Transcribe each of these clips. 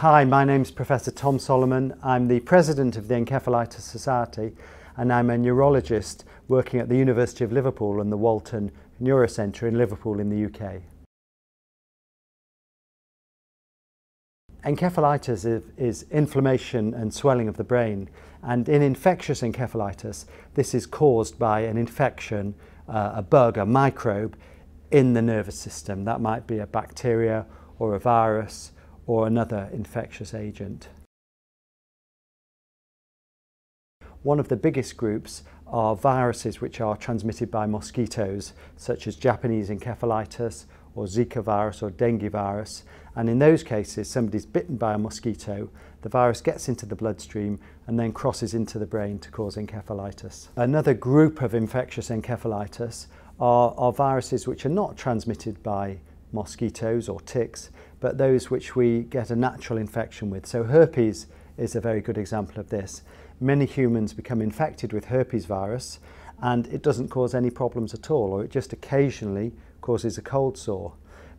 Hi, my name's Professor Tom Solomon. I'm the president of the Encephalitis Society and I'm a neurologist working at the University of Liverpool and the Walton Neurocentre in Liverpool in the UK. Encephalitis is, is, inflammation and swelling of the brain and in infectious encephalitis this is caused by an infection, uh, a bug, a microbe in the nervous system. That might be a bacteria or a virus or another infectious agent. One of the biggest groups are viruses which are transmitted by mosquitoes, such as Japanese encephalitis or Zika virus or dengue virus. And in those cases, somebody's bitten by a mosquito, the virus gets into the bloodstream and then crosses into the brain to cause encephalitis. Another group of infectious encephalitis are, are viruses which are not transmitted by mosquitoes or ticks, but those which we get a natural infection with. So herpes is a very good example of this many humans become infected with herpes virus and it doesn't cause any problems at all or it just occasionally causes a cold sore.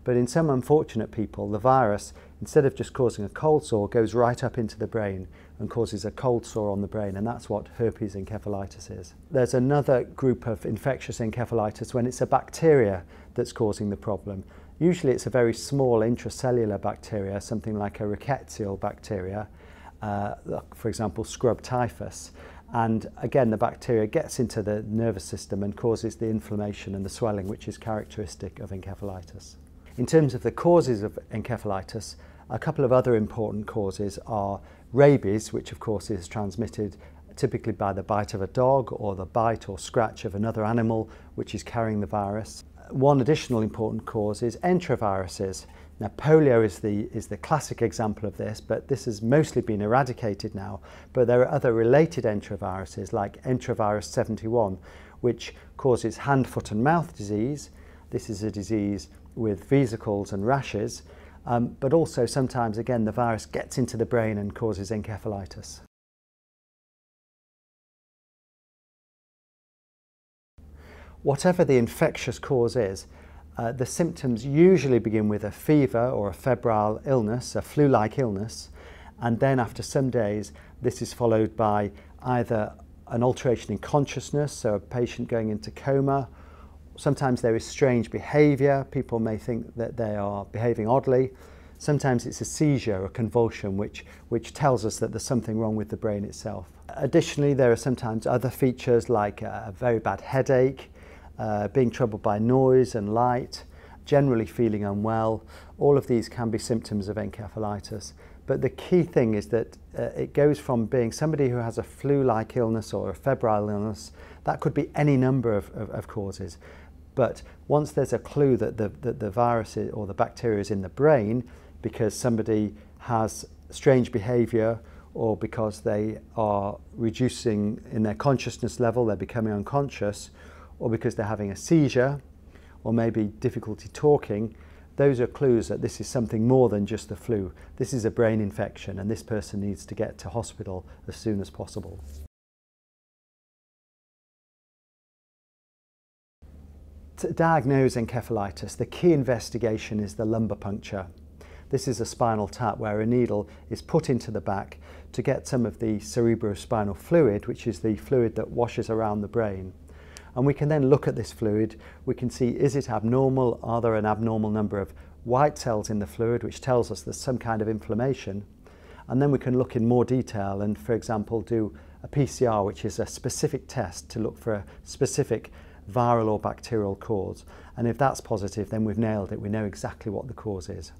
But in some unfortunate people, the virus, instead of just causing a cold sore, goes right up into the brain and causes a cold sore on the brain, and that's what herpes encephalitis is. There's another group of infectious encephalitis when it's a bacteria that's causing the problem. Usually it's a very small intracellular bacteria, something like a rickettsial bacteria, uh, for example, scrub typhus. And again, the bacteria gets into the nervous system and causes the inflammation and the swelling, which is characteristic of encephalitis. In terms of the causes of encephalitis, a couple of other important causes are rabies, which of course is transmitted typically by the bite of a dog or the bite or scratch of another animal which is carrying the virus. One additional important cause is enteroviruses. Now, polio is the, is the classic example of this, but this has mostly been eradicated now. But there are other related enteroviruses like enterovirus 71, which causes hand, foot and mouth disease. This is a disease with vesicles and rashes, um, but also sometimes, again, the virus gets into the brain and causes encephalitis. Whatever the infectious cause is, uh, the symptoms usually begin with a fever or a febrile illness, a flu-like illness, and then after some days this is followed by either an alteration in consciousness, so a patient going into coma, sometimes there is strange behaviour, people may think that they are behaving oddly, sometimes it's a seizure a convulsion which, which tells us that there's something wrong with the brain itself. Additionally, there are sometimes other features like a very bad headache, uh, being troubled by noise and light, generally feeling unwell. All of these can be symptoms of encephalitis. But the key thing is that uh, it goes from being somebody who has a flu-like illness or a febrile illness, that could be any number of, of, of causes. But once there's a clue that the, that the virus is, or the bacteria is in the brain because somebody has strange behavior or because they are reducing in their consciousness level, they're becoming unconscious, or because they're having a seizure, or maybe difficulty talking, those are clues that this is something more than just the flu. This is a brain infection and this person needs to get to hospital as soon as possible. To diagnose encephalitis, the key investigation is the lumbar puncture. This is a spinal tap where a needle is put into the back to get some of the cerebrospinal fluid, which is the fluid that washes around the brain. And we can then look at this fluid. We can see, is it abnormal? Are there an abnormal number of white cells in the fluid, which tells us there's some kind of inflammation? And then we can look in more detail and, for example, do a PCR, which is a specific test to look for a specific viral or bacterial cause. And if that's positive, then we've nailed it. We know exactly what the cause is.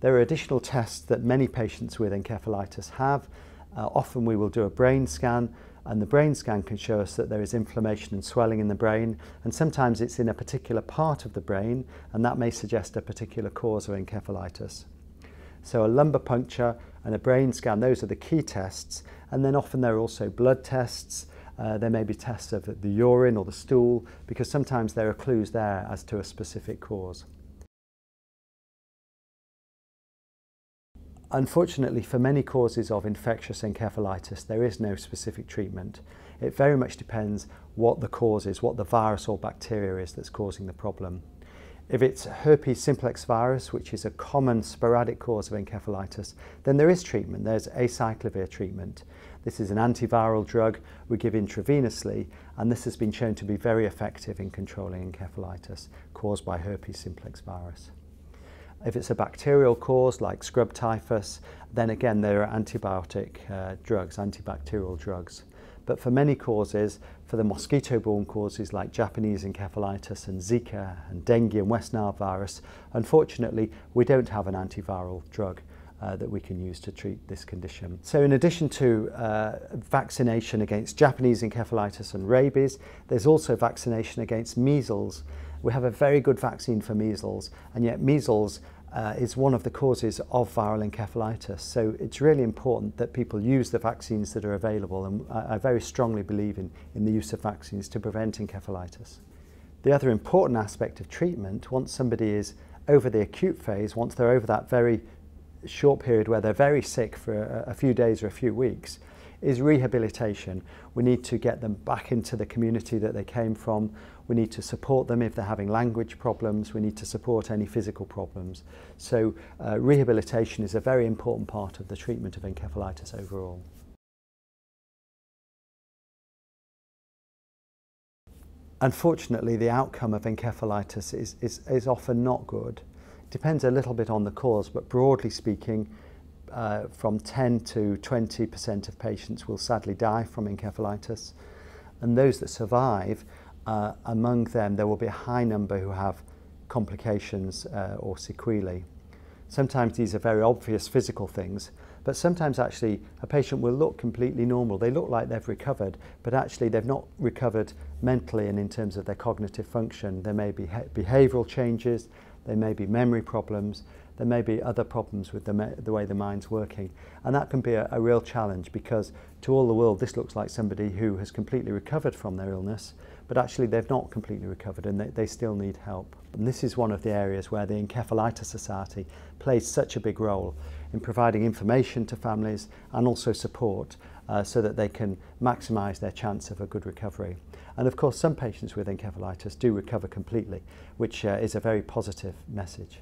There are additional tests that many patients with encephalitis have. Uh, often we will do a brain scan and the brain scan can show us that there is inflammation and swelling in the brain and sometimes it's in a particular part of the brain and that may suggest a particular cause of encephalitis. So a lumbar puncture and a brain scan, those are the key tests and then often there are also blood tests uh, there may be tests of the urine or the stool because sometimes there are clues there as to a specific cause. Unfortunately, for many causes of infectious encephalitis, there is no specific treatment. It very much depends what the cause is, what the virus or bacteria is that's causing the problem. If it's herpes simplex virus, which is a common sporadic cause of encephalitis, then there is treatment. There's acyclovir treatment. This is an antiviral drug we give intravenously, and this has been shown to be very effective in controlling encephalitis caused by herpes simplex virus. If it's a bacterial cause like scrub typhus, then again there are antibiotic uh, drugs, antibacterial drugs. But for many causes, for the mosquito-borne causes like Japanese encephalitis and Zika and dengue and West Nile virus, unfortunately, we don't have an antiviral drug uh, that we can use to treat this condition. So in addition to uh, vaccination against Japanese encephalitis and rabies, there's also vaccination against measles. We have a very good vaccine for measles, and yet measles uh, is one of the causes of viral encephalitis. So it's really important that people use the vaccines that are available and I, I very strongly believe in, in the use of vaccines to prevent encephalitis. The other important aspect of treatment, once somebody is over the acute phase, once they're over that very short period where they're very sick for a, a few days or a few weeks, is rehabilitation. We need to get them back into the community that they came from. We need to support them if they're having language problems. We need to support any physical problems. So uh, rehabilitation is a very important part of the treatment of encephalitis overall. Unfortunately, the outcome of encephalitis is, is, is often not good. It depends a little bit on the cause, but broadly speaking, uh, from 10 to 20% of patients will sadly die from encephalitis. And those that survive, uh, among them, there will be a high number who have complications uh, or sequelae. Sometimes these are very obvious physical things, but sometimes actually a patient will look completely normal. They look like they've recovered, but actually they've not recovered mentally and in terms of their cognitive function. There may be behavioural changes, there may be memory problems, there may be other problems with the, the way the mind's working. And that can be a, a real challenge because to all the world this looks like somebody who has completely recovered from their illness, but actually they've not completely recovered and they, they still need help. And this is one of the areas where the Encephalitis Society plays such a big role in providing information to families and also support uh, so that they can maximise their chance of a good recovery. And of course, some patients with encephalitis do recover completely, which uh, is a very positive message.